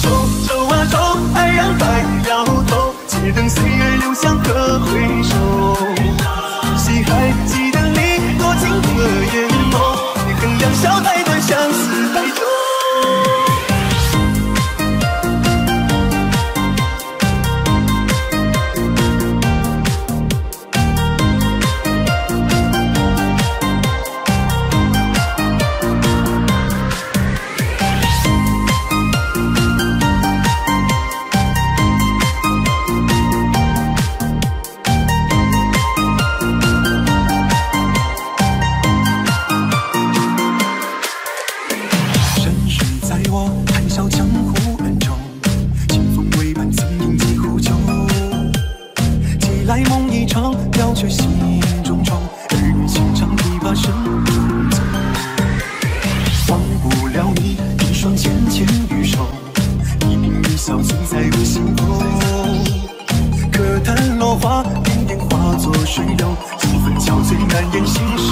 走走走啊走，爱人白掉头，且等岁月留香可回首。谁还记得你多情的眼眸？你曾两笑。心有几分憔悴，难掩心事。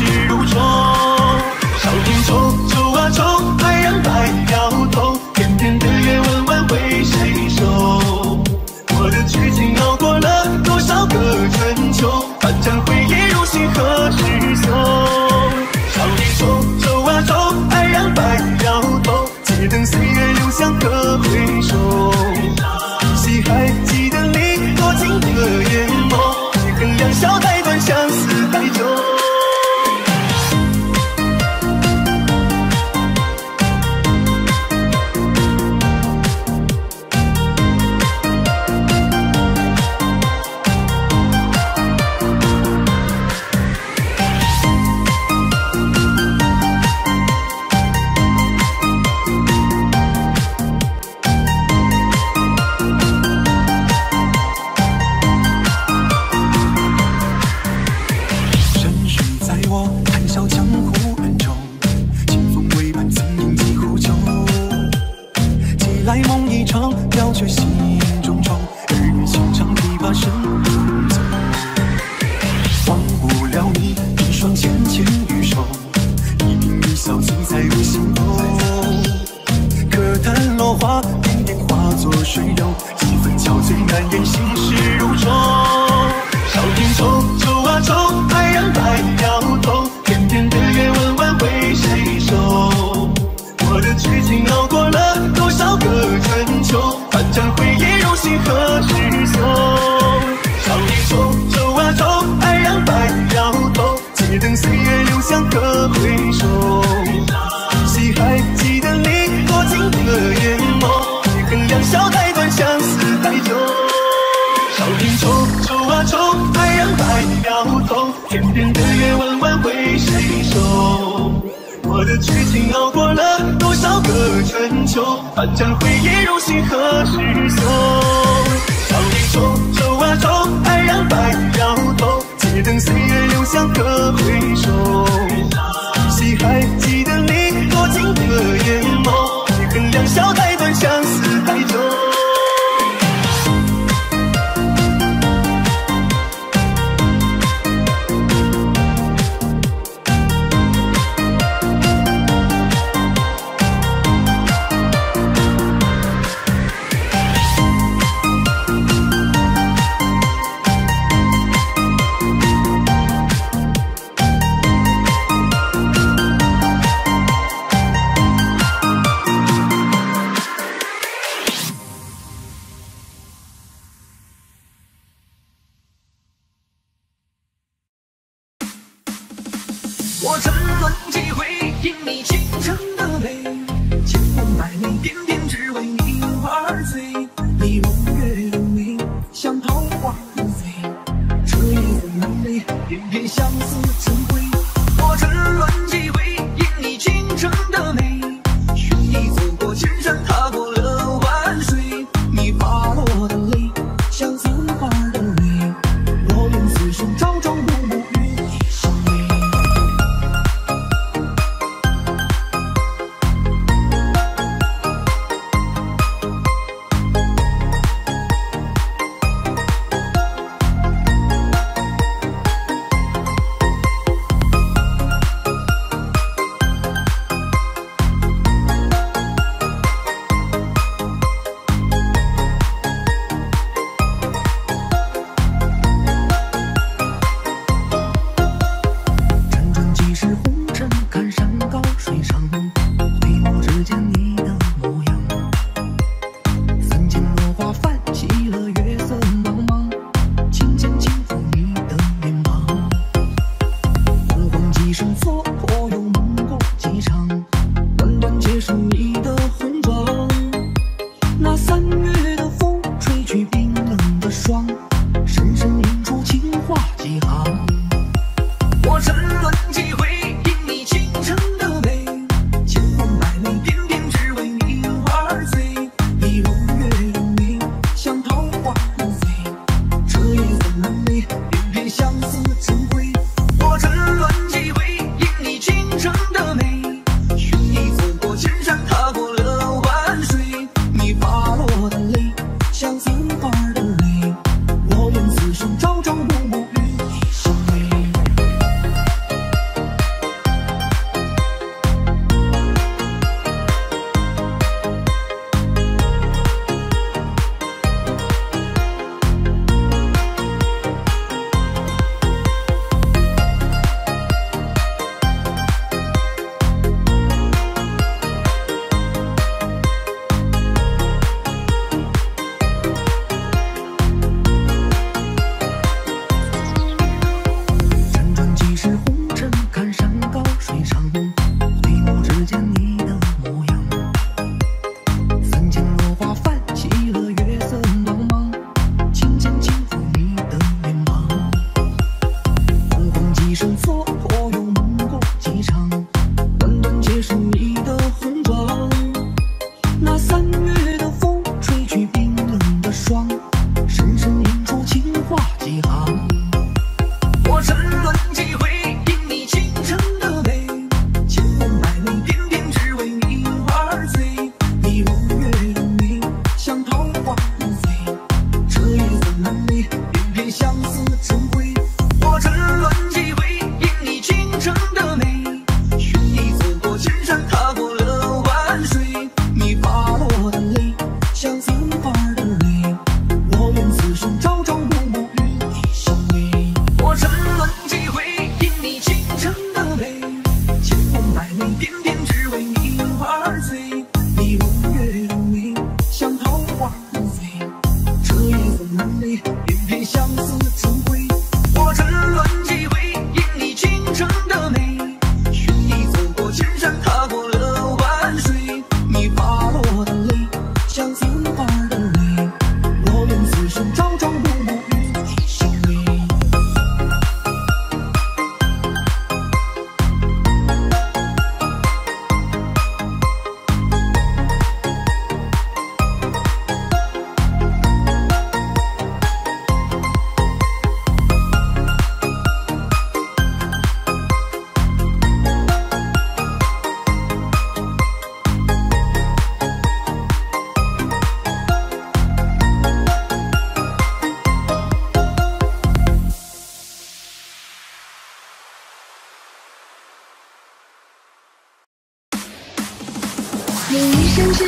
把天边的月弯弯为谁守？我的痴情熬过了多少个春秋？反正回忆如星何时休？走一走，走啊走，爱让白发摇动，且等岁月留下可回首。谁还记得你多情的眼？爱你偏偏只为你而醉，你如月如眉，像桃花纷飞，彻夜的难寐，片片相思。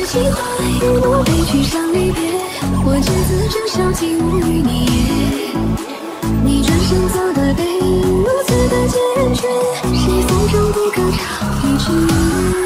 喜欢，不悲剧伤离别，我执子之手，竟无语你也。你转身走的背影，如此的坚决，谁风中不可长一句？一生只喜欢。